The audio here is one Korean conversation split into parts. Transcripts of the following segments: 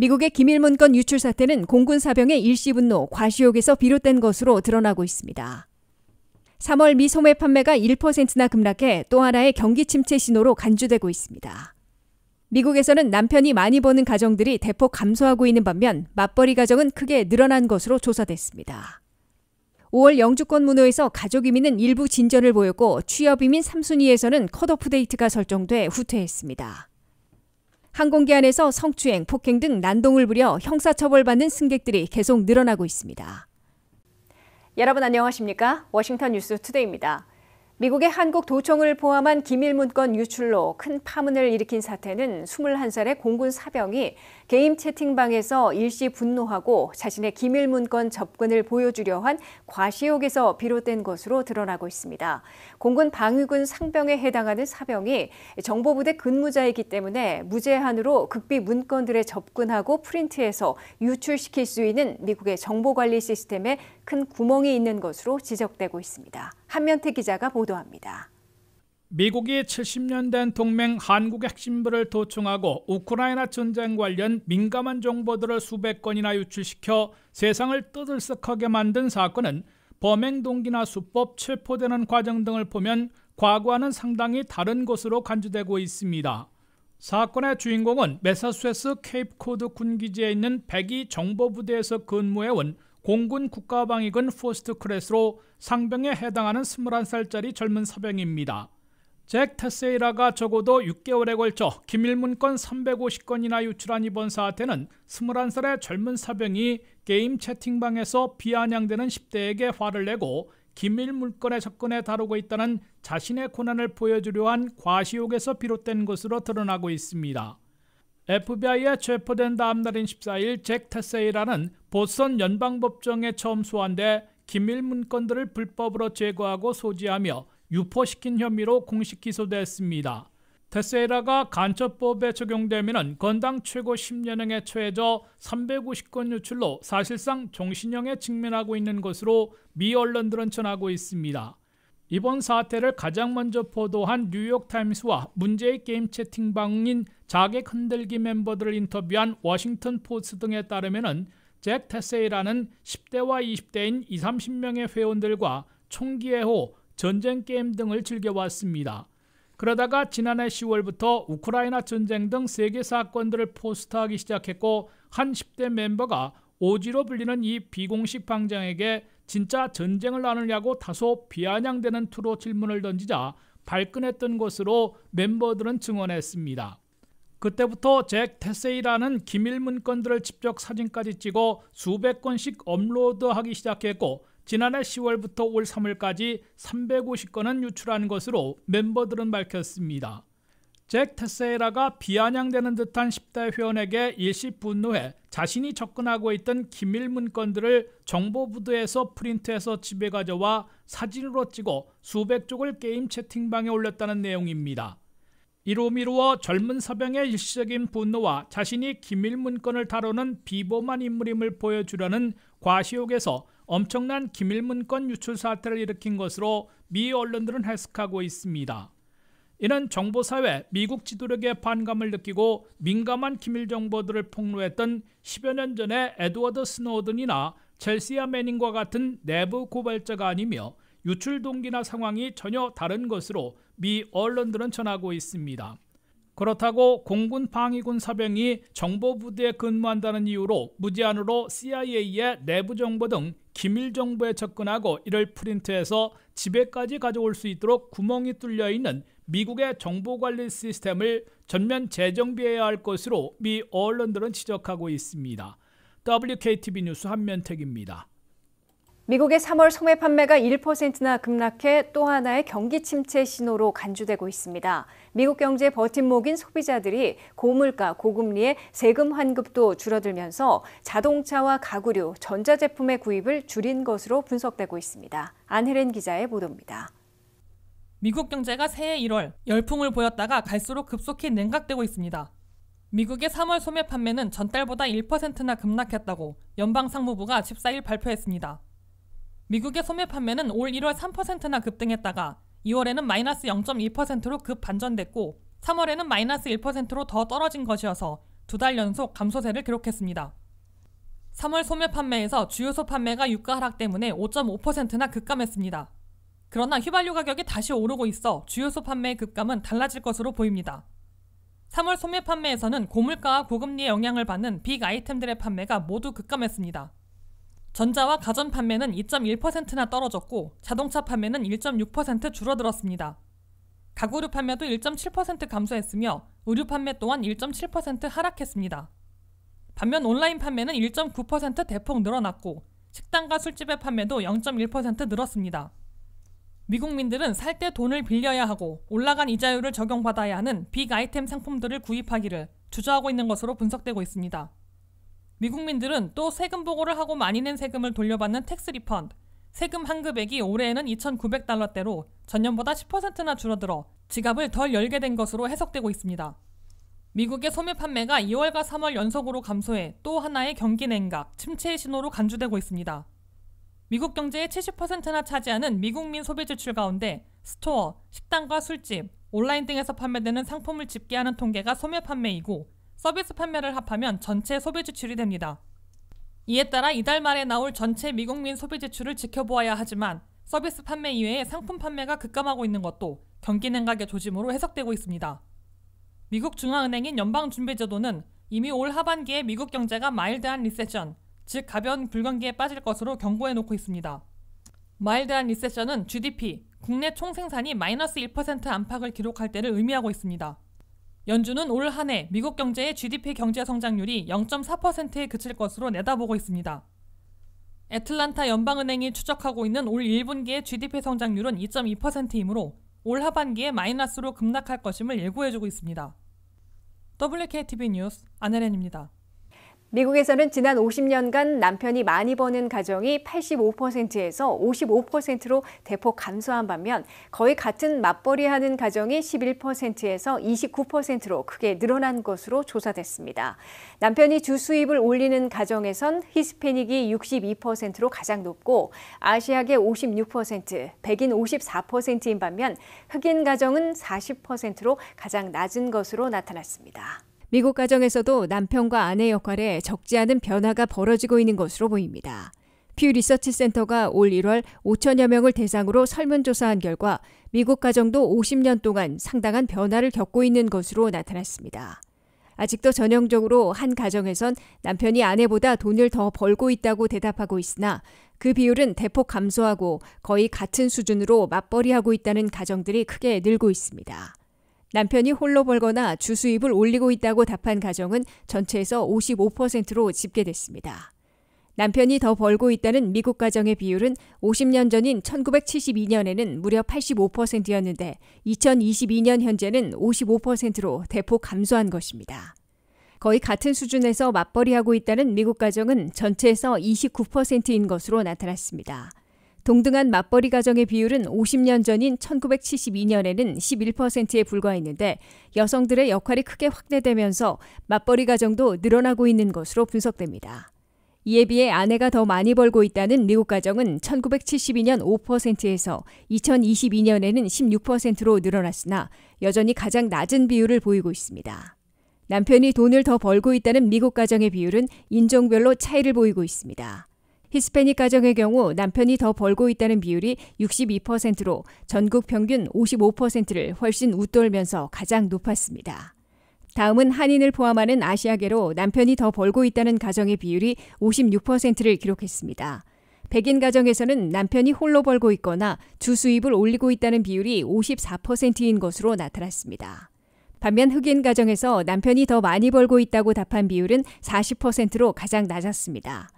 미국의 기밀문건 유출 사태는 공군 사병의 일시 분노, 과시욕에서 비롯된 것으로 드러나고 있습니다. 3월 미 소매 판매가 1%나 급락해 또 하나의 경기 침체 신호로 간주되고 있습니다. 미국에서는 남편이 많이 버는 가정들이 대폭 감소하고 있는 반면 맞벌이 가정은 크게 늘어난 것으로 조사됐습니다. 5월 영주권 문호에서 가족 이민은 일부 진전을 보였고 취업 이민 3순위에서는 컷오프 데이트가 설정돼 후퇴했습니다. 항공기 안에서 성추행, 폭행 등 난동을 부려 형사처벌받는 승객들이 계속 늘어나고 있습니다. 여러분 안녕하십니까? 워싱턴 뉴스 투데이입니다. 미국의 한국 도청을 포함한 기밀 문건 유출로 큰 파문을 일으킨 사태는 21살의 공군 사병이 게임 채팅방에서 일시 분노하고 자신의 기밀 문건 접근을 보여주려 한 과시욕에서 비롯된 것으로 드러나고 있습니다. 공군 방위군 상병에 해당하는 사병이 정보부대 근무자이기 때문에 무제한으로 극비 문건들에 접근하고 프린트해서 유출시킬 수 있는 미국의 정보관리 시스템에 큰 구멍이 있는 것으로 지적되고 있습니다. 한면태 기자가 보도합니다. 미국이 70년 된 동맹 한국의 핵심부를 도청하고 우크라이나 전쟁 관련 민감한 정보들을 수백 건이나 유출시켜 세상을 떠들썩하게 만든 사건은 범행 동기나 수법, 체포되는 과정 등을 보면 과거와는 상당히 다른 것으로 간주되고 있습니다. 사건의 주인공은 메사추세츠 케이프코드 군기지에 있는 백이 정보부대에서 근무해온 공군 국가방위군 First Class로 상병에 해당하는 21살짜리 젊은 사병입니다. 잭 테세이라가 적어도 6개월에 걸쳐 기밀문건 350건이나 유출한 이번 사태는 21살의 젊은 사병이 게임 채팅방에서 비아냥대는 10대에게 화를 내고 기밀 문건에 접근해 다루고 있다는 자신의 권한을 보여주려 한 과시욕에서 비롯된 것으로 드러나고 있습니다. FBI에 체포된 다음 날인 14일 잭 테세이라는 보스턴 연방법정에 처음 소환돼 기밀 문건들을 불법으로 제거하고 소지하며 유포시킨 혐의로 공식 기소됐습니다. 테세이라가 간첩법에 적용되면 건당 최고 10년형에 처해져 350건 유출로 사실상 종신형에 직면하고 있는 것으로 미 언론들은 전하고 있습니다. 이번 사태를 가장 먼저 보도한 뉴욕타임스와 문제의 게임 채팅방인 자객 흔들기 멤버들을 인터뷰한 워싱턴 포스트 등에 따르면 잭 테세이라는 10대와 20대인 20, 30명의 회원들과 총기해호, 전쟁 게임 등을 즐겨왔습니다. 그러다가 지난해 10월부터 우크라이나 전쟁 등 세계 사건들을 포스트하기 시작했고 한 10대 멤버가 오지로 불리는 이 비공식 방장에게 진짜 전쟁을 나누냐고 다소 비아냥대는 투로 질문을 던지자 발끈했던 것으로 멤버들은 증언했습니다. 그때부터 잭 테세이라는 기밀 문건들을 직접 사진까지 찍어 수백 건씩 업로드하기 시작했고 지난해 10월부터 올 3월까지 350건은 유출한 것으로 멤버들은 밝혔습니다. 잭 테세이라가 비아냥되는 듯한 10대 회원에게 일시 분노해 자신이 접근하고 있던 기밀 문건들을 정보부두에서 프린트해서 집에 가져와 사진으로 찍어 수백 쪽을 게임 채팅방에 올렸다는 내용입니다. 이로 미루어 젊은 서병의 일시적인 분노와 자신이 기밀 문건을 다루는 비범한 인물임을 보여주려는 과시욕에서 엄청난 기밀 문건 유출 사태를 일으킨 것으로 미 언론들은 해석하고 있습니다. 이는 정보사회, 미국 지도력의 반감을 느끼고 민감한 기밀 정보들을 폭로했던 10여 년 전의 에드워드 스노든이나 첼시아 매닝과 같은 내부 고발자가 아니며 유출 동기나 상황이 전혀 다른 것으로 미 언론들은 전하고 있습니다. 그렇다고 공군 방위군 사병이 정보부대에 근무한다는 이유로 무제한으로 CIA의 내부 정보 등 기밀 정보에 접근하고 이를 프린트해서 집에까지 가져올 수 있도록 구멍이 뚫려 있는 미국의 정보관리 시스템을 전면 재정비해야 할 것으로 미 언론들은 지적하고 있습니다. WKTV 뉴스 한면택입니다. 미국의 3월 소매 판매가 1%나 급락해 또 하나의 경기 침체 신호로 간주되고 있습니다. 미국 경제 버팀목인 소비자들이 고물가, 고금리에 세금 환급도 줄어들면서 자동차와 가구류, 전자제품의 구입을 줄인 것으로 분석되고 있습니다. 안혜린 기자의 보도입니다. 미국 경제가 새해 1월 열풍을 보였다가 갈수록 급속히 냉각되고 있습니다. 미국의 3월 소매 판매는 전달보다 1%나 급락했다고 연방 상무부가 14일 발표했습니다. 미국의 소매 판매는 올 1월 3%나 급등했다가 2월에는 마이너스 0.2%로 급 반전됐고 3월에는 마이너스 1%로 더 떨어진 것이어서 두 달 연속 감소세를 기록했습니다. 3월 소매 판매에서 주요소 판매가 유가 하락 때문에 5.5%나 급감했습니다. 그러나 휘발유 가격이 다시 오르고 있어 주요소 판매의 급감은 달라질 것으로 보입니다. 3월 소매 판매에서는 고물가와 고금리의 영향을 받는 빅 아이템들의 판매가 모두 급감했습니다. 전자와 가전 판매는 2.1%나 떨어졌고 자동차 판매는 1.6% 줄어들었습니다. 가구류 판매도 1.7% 감소했으며 의류 판매 또한 1.7% 하락했습니다. 반면 온라인 판매는 1.9% 대폭 늘어났고 식당과 술집의 판매도 0.1% 늘었습니다. 미국민들은 살 때 돈을 빌려야 하고 올라간 이자율을 적용받아야 하는 빅 아이템 상품들을 구입하기를 주저하고 있는 것으로 분석되고 있습니다. 미국민들은 또 세금 보고를 하고 많이 낸 세금을 돌려받는 tax refund, 세금 환급액이 올해에는 2,900달러대로 전년보다 10%나 줄어들어 지갑을 덜 열게 된 것으로 해석되고 있습니다. 미국의 소매 판매가 2월과 3월 연속으로 감소해 또 하나의 경기 냉각, 침체의 신호로 간주되고 있습니다. 미국 경제의 70%나 차지하는 미국민 소비 지출 가운데 store, 식당과 술집, 온라인 등에서 판매되는 상품을 집계하는 통계가 소매 판매이고 서비스 판매를 합하면 전체 소비 지출이 됩니다. 이에 따라 이달 말에 나올 전체 미국민 소비 지출을 지켜보아야 하지만 서비스 판매 이외에 상품 판매가 급감하고 있는 것도 경기 냉각의 조짐으로 해석되고 있습니다. 미국 중앙은행인 연방준비제도는 이미 올 하반기에 미국 경제가 mild한 recession, 즉 가벼운 불경기에 빠질 것으로 경고해 놓고 있습니다. mild한 recession은 GDP, 국내 총생산이 마이너스 1% 안팎을 기록할 때를 의미하고 있습니다. 연준은 올 한 해 미국 경제의 GDP 경제 성장률이 0.4%에 그칠 것으로 내다보고 있습니다. 애틀란타 연방은행이 추적하고 있는 올 1분기의 GDP 성장률은 2.2%이므로 올 하반기에 마이너스로 급락할 것임을 예고해주고 있습니다. WKTV 뉴스 안혜련입니다. 미국에서는 지난 50년간 남편이 많이 버는 가정이 85%에서 55%로 대폭 감소한 반면 거의 같은 맞벌이 하는 가정이 11%에서 29%로 크게 늘어난 것으로 조사됐습니다. 남편이 주 수입을 올리는 가정에선 히스패닉이 62%로 가장 높고 아시아계 56%, 백인 54%인 반면 흑인 가정은 40%로 가장 낮은 것으로 나타났습니다. 미국 가정에서도 남편과 아내 역할에 적지 않은 변화가 벌어지고 있는 것으로 보입니다. 퓨 리서치 센터가 올 1월 5천여 명을 대상으로 설문조사한 결과 미국 가정도 50년 동안 상당한 변화를 겪고 있는 것으로 나타났습니다. 아직도 전형적으로 한 가정에선 남편이 아내보다 돈을 더 벌고 있다고 대답하고 있으나 그 비율은 대폭 감소하고 거의 같은 수준으로 맞벌이하고 있다는 가정들이 크게 늘고 있습니다. 남편이 홀로 벌거나 주수입을 올리고 있다고 답한 가정은 전체에서 55%로 집계됐습니다. 남편이 더 벌고 있다는 미국 가정의 비율은 50년 전인 1972년에는 무려 85%였는데 2022년 현재는 55%로 대폭 감소한 것입니다. 거의 같은 수준에서 맞벌이하고 있다는 미국 가정은 전체에서 29%인 것으로 나타났습니다. 동등한 맞벌이 가정의 비율은 50년 전인 1972년에는 11%에 불과했는데 여성들의 역할이 크게 확대되면서 맞벌이 가정도 늘어나고 있는 것으로 분석됩니다. 이에 비해 아내가 더 많이 벌고 있다는 미국 가정은 1972년 5%에서 2022년에는 16%로 늘어났으나 여전히 가장 낮은 비율을 보이고 있습니다. 남편이 돈을 더 벌고 있다는 미국 가정의 비율은 인종별로 차이를 보이고 있습니다. 히스패닉 가정의 경우 남편이 더 벌고 있다는 비율이 62%로 전국 평균 55%를 훨씬 웃돌면서 가장 높았습니다. 다음은 한인을 포함하는 아시아계로 남편이 더 벌고 있다는 가정의 비율이 56%를 기록했습니다. 백인 가정에서는 남편이 홀로 벌고 있거나 주 수입을 올리고 있다는 비율이 54%인 것으로 나타났습니다. 반면 흑인 가정에서 남편이 더 많이 벌고 있다고 답한 비율은 40%로 가장 낮았습니다.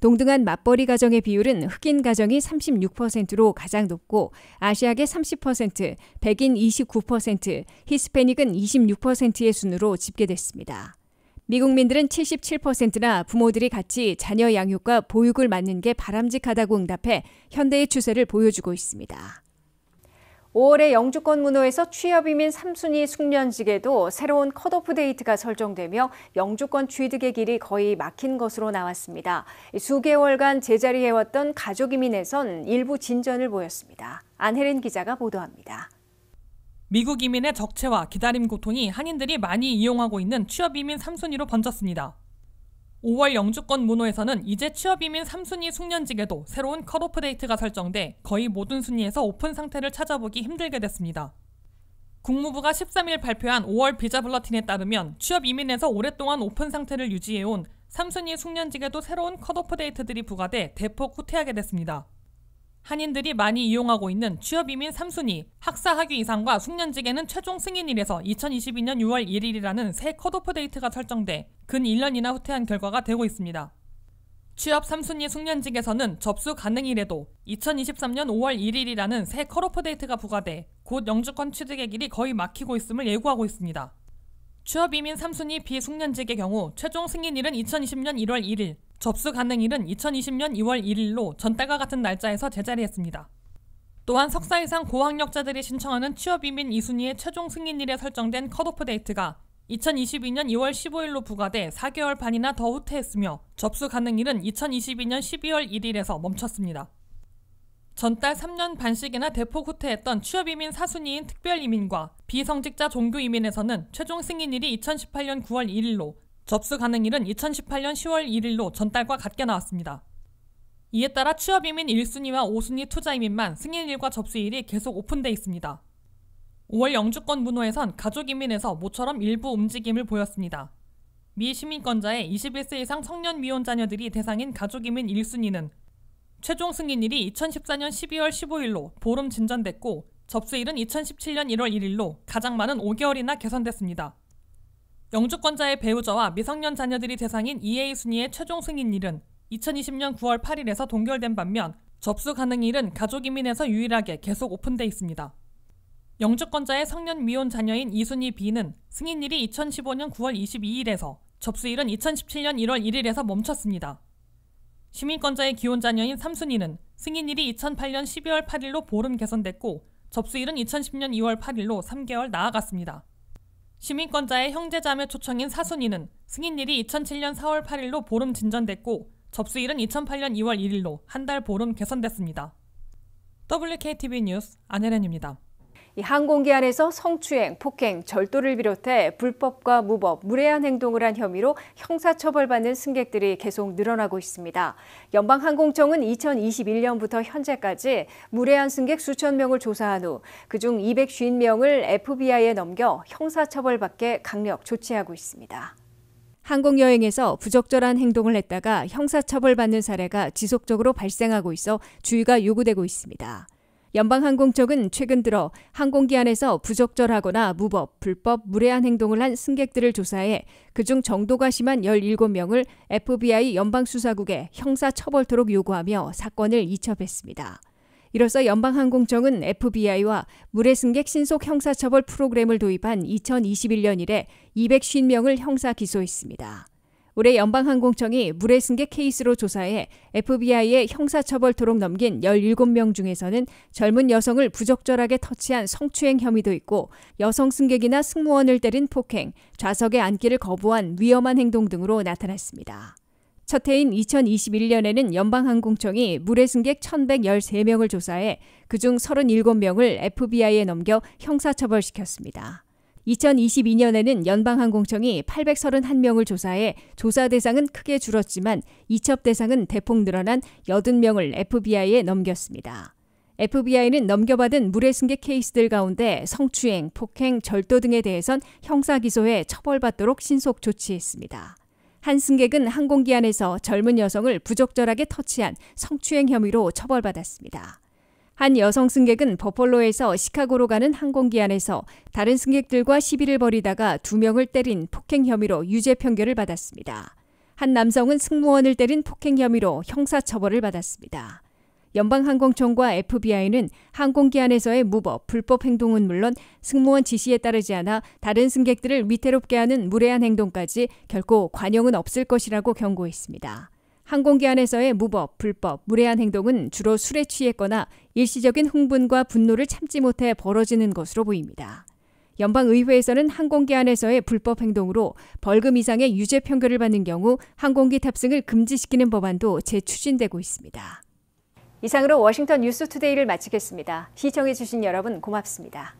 동등한 맞벌이 가정의 비율은 흑인 가정이 36%로 가장 높고 아시아계 30%, 백인 29%, 히스패닉은 26%의 순으로 집계됐습니다. 미국민들은 77%나 부모들이 같이 자녀 양육과 보육을 맡는 게 바람직하다고 응답해 현대의 추세를 보여주고 있습니다. 5월에 영주권 문호에서 취업이민 3순위 숙련직에도 새로운 컷오프 데이트가 설정되며 영주권 취득의 길이 거의 막힌 것으로 나왔습니다. 수개월간 제자리해왔던 가족이민에선 일부 진전을 보였습니다. 안혜린 기자가 보도합니다. 미국 이민의 적체와 기다림 고통이 한인들이 많이 이용하고 있는 취업 이민 3순위로 번졌습니다. 5월 영주권 문호에서는 이제 취업 이민 3순위 숙련직에도 새로운 cutoff date가 설정돼 거의 모든 순위에서 오픈 상태를 찾아보기 힘들게 됐습니다. 국무부가 13일 발표한 5월 Visa Bulletin에 따르면 취업 이민에서 오랫동안 오픈 상태를 유지해온 3순위 숙련직에도 새로운 cutoff date들이 부과돼 대폭 후퇴하게 됐습니다. 한인들이 많이 이용하고 있는 취업이민 3순위, 학사 학위 이상과 숙련직에는 최종 승인일에서 2022년 6월 1일이라는 새 cutoff date가 설정돼 근 1년이나 후퇴한 결과가 되고 있습니다. 취업 3순위 숙련직에서는 접수 가능일에도 2023년 5월 1일이라는 새 cutoff date가 부과돼 곧 영주권 취득의 길이 거의 막히고 있음을 예고하고 있습니다. 취업 이민 3순위 비숙련직의 경우 최종 승인일은 2020년 1월 1일, 접수 가능일은 2020년 2월 1일로 전달과 같은 날짜에서 제자리했습니다. 또한 석사 이상 고학력자들이 신청하는 취업 이민 2순위의 최종 승인일에 설정된 cutoff date가 2022년 2월 15일로 부과돼 4개월 반이나 더 후퇴했으며 접수 가능일은 2022년 12월 1일에서 멈췄습니다. 전달 3년 반씩이나 대폭 후퇴했던 취업이민 4순위인 특별이민과 비성직자 종교이민에서는 최종 승인일이 2018년 9월 1일로 접수 가능일은 2018년 10월 1일로 전달과 같게 나왔습니다. 이에 따라 취업이민 1순위와 5순위 투자이민만 승인일과 접수일이 계속 오픈돼 있습니다. 5월 영주권 문호에선 가족이민에서 모처럼 일부 움직임을 보였습니다. 미 시민권자의 21세 이상 성년 미혼 자녀들이 대상인 가족이민 1순위는 최종 승인일이 2014년 12월 15일로 보름 진전됐고 접수일은 2017년 1월 1일로 가장 많은 5개월이나 개선됐습니다. 영주권자의 배우자와 미성년 자녀들이 대상인 EA 순위의 최종 승인일은 2020년 9월 8일에서 동결된 반면 접수 가능일은 가족이민에서 유일하게 계속 오픈돼 있습니다. 영주권자의 성년 미혼 자녀인 2순위 B는 승인일이 2015년 9월 22일에서 접수일은 2017년 1월 1일에서 멈췄습니다. 시민권자의 기혼 자녀인 3순위는 승인일이 2008년 12월 8일로 보름 개선됐고 접수일은 2010년 2월 8일로 3개월 나아갔습니다. 시민권자의 형제자매 초청인 사순위는 승인일이 2007년 4월 8일로 보름 진전됐고 접수일은 2008년 2월 1일로 한 달 보름 개선됐습니다. WKTV 뉴스 안혜련입니다. 항공기 안에서 성추행, 폭행, 절도를 비롯해 불법과 무법, 무례한 행동을 한 혐의로 형사처벌받는 승객들이 계속 늘어나고 있습니다. 연방항공청은 2021년부터 현재까지 무례한 승객 수천 명을 조사한 후 그중 250명을 FBI에 넘겨 형사처벌받게 강력 조치하고 있습니다. 항공 여행에서 부적절한 행동을 했다가 형사처벌받는 사례가 지속적으로 발생하고 있어 주의가 요구되고 있습니다. 연방항공청은 최근 들어 항공기 안에서 부적절하거나 무법, 불법, 무례한 행동을 한 승객들을 조사해 그중 정도가 심한 17명을 FBI 연방수사국에 형사처벌토록 요구하며 사건을 이첩했습니다. 이로써 연방항공청은 FBI와 무례 승객 신속 형사처벌 프로그램을 도입한 2021년 이래 250명을 형사 기소했습니다. 올해 연방항공청이 물의 승객 케이스로 조사해 FBI에 형사처벌토록 넘긴 17명 중에서는 젊은 여성을 부적절하게 터치한 성추행 혐의도 있고 여성 승객이나 승무원을 때린 폭행, 좌석에 앉기를 거부한 위험한 행동 등으로 나타났습니다. 첫 해인 2021년에는 연방항공청이 물의 승객 1,113명을 조사해 그중 37명을 FBI에 넘겨 형사처벌시켰습니다. 2022년에는 연방항공청이 831명을 조사해 조사 대상은 크게 줄었지만 이첩 대상은 대폭 늘어난 80명을 FBI에 넘겼습니다. FBI는 넘겨받은 물의 승객 케이스들 가운데 성추행, 폭행, 절도 등에 대해선 형사 기소해 처벌받도록 신속 조치했습니다. 한 승객은 항공기 안에서 젊은 여성을 부적절하게 터치한 성추행 혐의로 처벌받았습니다. 한 여성 승객은 버펄로에서 시카고로 가는 항공기 안에서 다른 승객들과 시비를 벌이다가 두 명을 때린 폭행 혐의로 유죄 판결을 받았습니다. 한 남성은 승무원을 때린 폭행 혐의로 형사처벌을 받았습니다. 연방항공청과 FBI는 항공기 안에서의 무법, 불법 행동은 물론 승무원 지시에 따르지 않아 다른 승객들을 위태롭게 하는 무례한 행동까지 결코 관용은 없을 것이라고 경고했습니다. 항공기 안에서의 무법, 불법, 무례한 행동은 주로 술에 취했거나 일시적인 흥분과 분노를 참지 못해 벌어지는 것으로 보입니다. 연방의회에서는 항공기 안에서의 불법 행동으로 벌금 이상의 유죄 판결을 받는 경우 항공기 탑승을 금지시키는 법안도 재추진되고 있습니다. 이상으로 워싱턴 뉴스 투데이를 마치겠습니다. 시청해주신 여러분 고맙습니다.